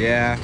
Yeah.